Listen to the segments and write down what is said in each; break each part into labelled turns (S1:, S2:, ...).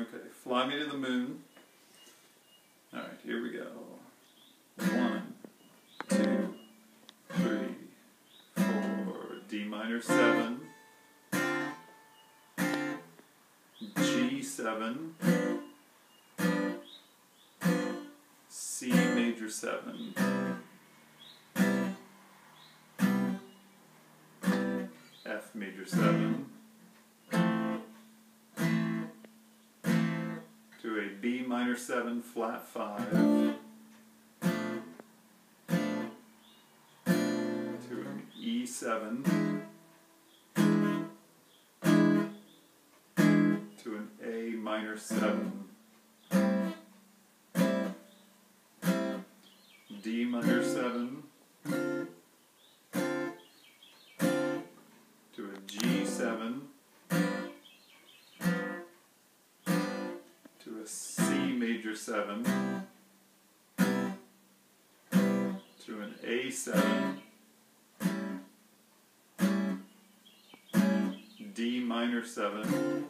S1: Okay, fly me to the moon. All right, here we go. One, two, three, four, D minor seven, G seven, C major seven. F major 7, B minor 7 flat 5 to an E7 to an A minor 7 D minor 7 to a G7 To a C major seven. To an A seven. D minor seven.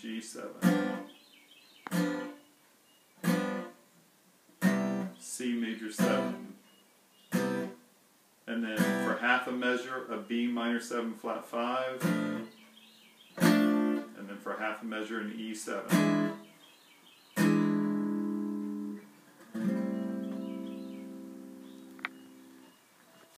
S1: G seven. C major seven. And then for half a measure, a B minor seven flat five. And then for half a measure, an E seven.